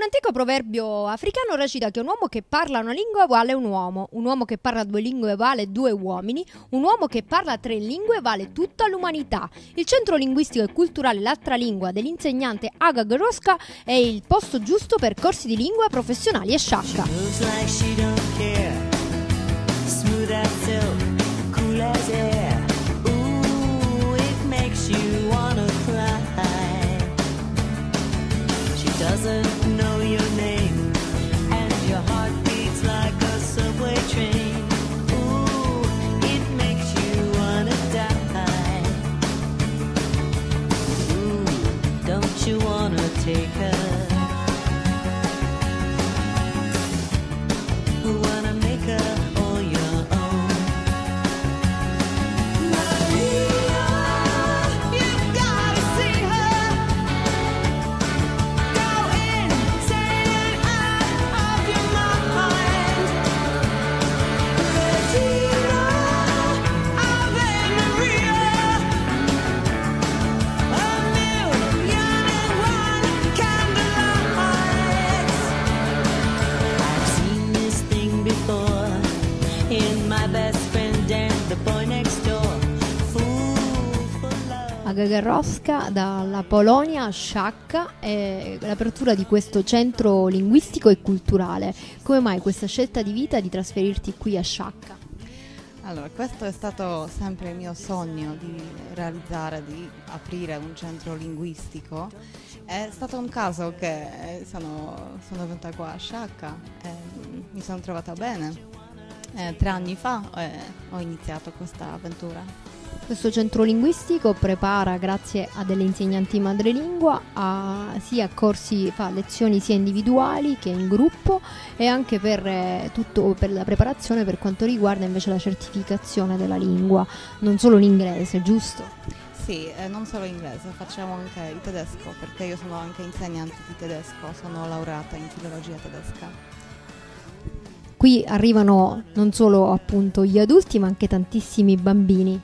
Un antico proverbio africano recita che un uomo che parla una lingua vale un uomo, un uomo che parla due lingue vale due uomini, un uomo che parla tre lingue vale tutta l'umanità. Il centro linguistico e culturale L'altra lingua dell'insegnante Aga Groska è il posto giusto per corsi di lingua professionali e sciacca. Gagarovska dalla Polonia a Sciacca e l'apertura di questo centro linguistico e culturale. Come mai questa scelta di vita di trasferirti qui a Sciacca? Allora, questo è stato sempre il mio sogno di realizzare, di aprire un centro linguistico. È stato un caso che sono, sono venuta qua a Sciacca e mi sono trovata bene. Eh, tre anni fa eh, ho iniziato questa avventura. Questo centro linguistico prepara, grazie a delle insegnanti madrelingua, a, sia corsi, fa lezioni sia individuali che in gruppo e anche per, eh, tutto, per la preparazione per quanto riguarda invece la certificazione della lingua, non solo l'inglese, giusto? Sì, eh, non solo inglese, facciamo anche il tedesco, perché io sono anche insegnante di tedesco, sono laureata in filologia tedesca. Qui arrivano non solo appunto gli adulti, ma anche tantissimi bambini.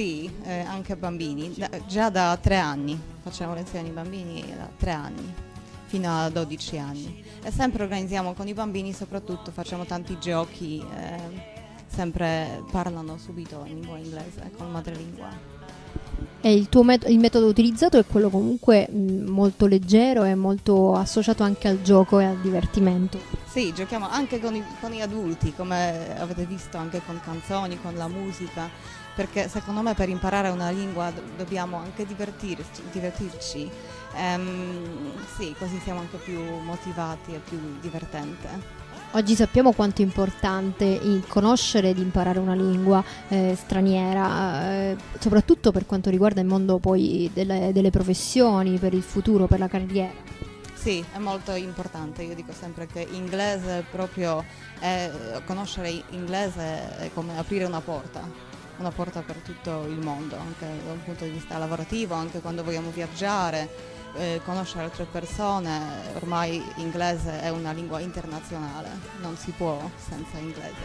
Sì, eh, anche bambini, da, già da tre anni, facciamo lezioni ai bambini da tre anni fino a 12 anni e sempre organizziamo con i bambini, soprattutto facciamo tanti giochi, eh, sempre parlano subito in lingua inglese con madrelingua. E il, tuo met- il metodo utilizzato è quello comunque mh, molto leggero e molto associato anche al gioco e al divertimento. Sì, giochiamo anche con i, con gli adulti, come avete visto, anche con canzoni, con la musica perché secondo me per imparare una lingua do- dobbiamo anche divertirci, divertirci. Ehm, sì, così siamo anche più motivati e più divertente. Oggi sappiamo quanto è importante conoscere ed imparare una lingua eh, straniera, eh, soprattutto per quanto riguarda il mondo poi delle, delle professioni, per il futuro, per la carriera. Sì, è molto importante, io dico sempre che inglese proprio, è, conoscere inglese è come aprire una porta una porta per tutto il mondo, anche da un punto di vista lavorativo, anche quando vogliamo viaggiare, eh, conoscere altre persone, ormai inglese è una lingua internazionale, non si può senza inglese.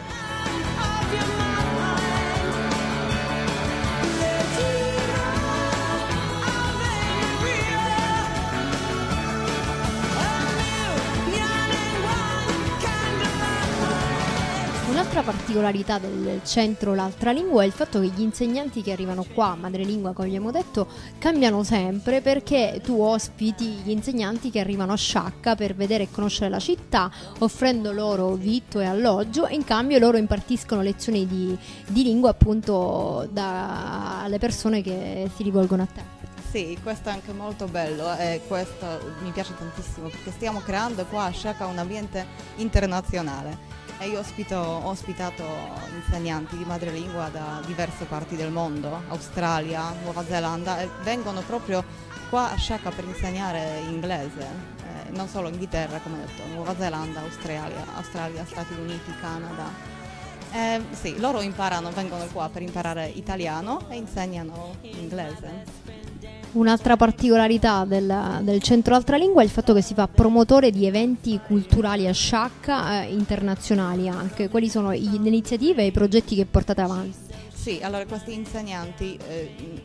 Un'altra particolarità del centro L'altra lingua è il fatto che gli insegnanti che arrivano qua a madrelingua, come abbiamo detto, cambiano sempre perché tu ospiti gli insegnanti che arrivano a Sciacca per vedere e conoscere la città, offrendo loro vitto e alloggio e in cambio loro impartiscono lezioni di, di lingua appunto da, alle persone che si rivolgono a te. Sì, questo è anche molto bello e questo mi piace tantissimo perché stiamo creando qua a Sciacca un ambiente internazionale e io ospito, ho ospitato insegnanti di madrelingua da diverse parti del mondo, Australia, Nuova Zelanda, e vengono proprio qua a Sciacca per insegnare inglese, eh, non solo Inghilterra, come ho detto, Nuova Zelanda, Australia, Australia Stati Uniti, Canada. Eh, sì, loro imparano, vengono qua per imparare italiano e insegnano inglese. Un'altra particolarità del, del, Centro Altra Lingua è il fatto che si fa promotore di eventi culturali a Sciacca eh, internazionali anche. Quali sono le iniziative e i progetti che portate avanti? Sì, allora questi insegnanti eh,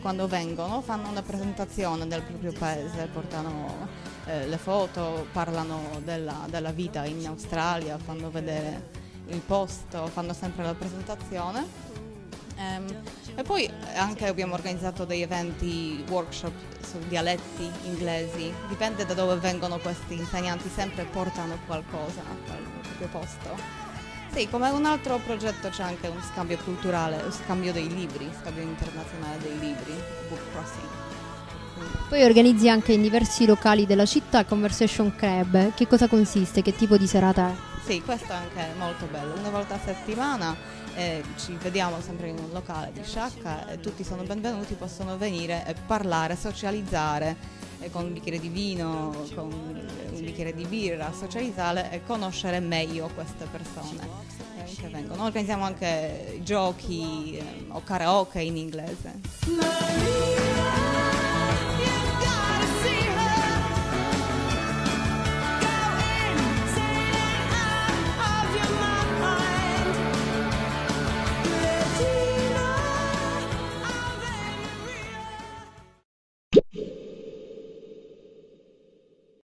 quando vengono fanno una presentazione del proprio paese, portano eh, le foto, parlano della, della vita in Australia, fanno vedere il posto, fanno sempre la presentazione. Um, e poi anche abbiamo organizzato degli eventi, workshop su dialetti inglesi, dipende da dove vengono questi insegnanti, sempre portano qualcosa al proprio posto. Sì, come un altro progetto c'è anche un scambio culturale, un scambio dei libri, scambio internazionale dei libri, book crossing. Poi organizzi anche in diversi locali della città Conversation Club. Che cosa consiste? Che tipo di serata è? Sì, questo è anche molto bello. Una volta a settimana eh, ci vediamo sempre in un locale di Sciacca e tutti sono benvenuti, possono venire e parlare, socializzare eh, con un bicchiere di vino, con un bicchiere di birra, socializzare e conoscere meglio queste persone eh, che vengono. Organizziamo anche giochi eh, o karaoke in inglese.